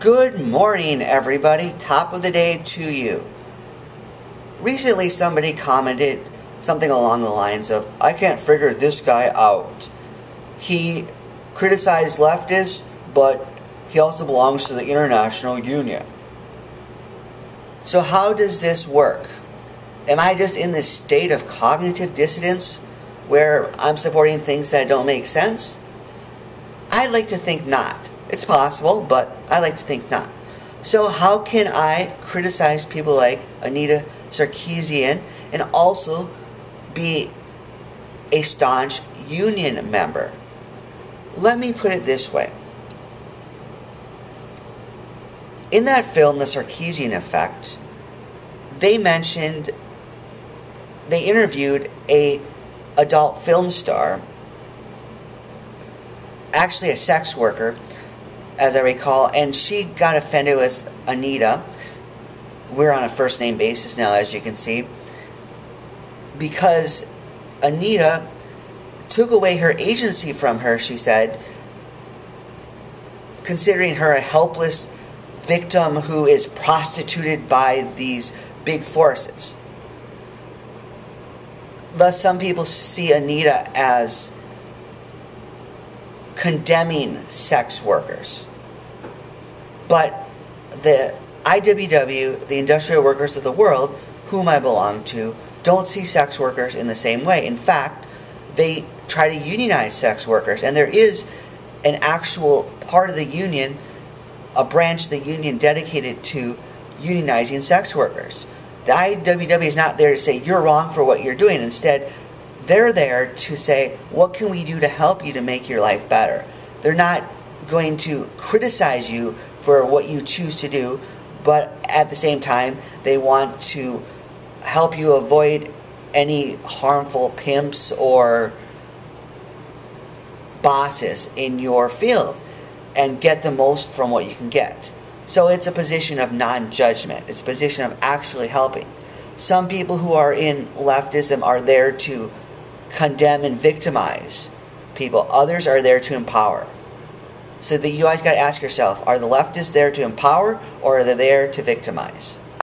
Good morning, everybody. Top of the day to you. Recently, somebody commented something along the lines of, I can't figure this guy out. He criticized leftists, but he also belongs to the International Union. So, how does this work? Am I just in this state of cognitive dissonance where I'm supporting things that don't make sense? I'd like to think not. It's possible, but I like to think not. So, how can I criticize people like Anita Sarkeesian and also be a staunch union member? Let me put it this way. In that film, The Sarkeesian Effect, they mentioned, they interviewed a adult film star, actually a sex worker, as I recall, and she got offended with Anita. We're on a first name basis now, as you can see, because Anita took away her agency from her, she said, considering her a helpless victim who is prostituted by these big forces. Thus, some people see Anita as condemning sex workers. But the IWW, the Industrial Workers of the World, whom I belong to, don't see sex workers in the same way. In fact, they try to unionize sex workers, and there is an actual part of the union, a branch of the union dedicated to unionizing sex workers. The IWW is not there to say you're wrong for what you're doing. Instead, they're there to say, what can we do to help you to make your life better? They're not going to criticize you for what you choose to do, but at the same time, they want to help you avoid any harmful pimps or bosses in your field and get the most from what you can get. So it's a position of non judgment, it's a position of actually helping. Some people who are in leftism are there to condemn and victimize people. Others are there to empower. So that you always got to ask yourself: Are the leftists there to empower, or are they there to victimize?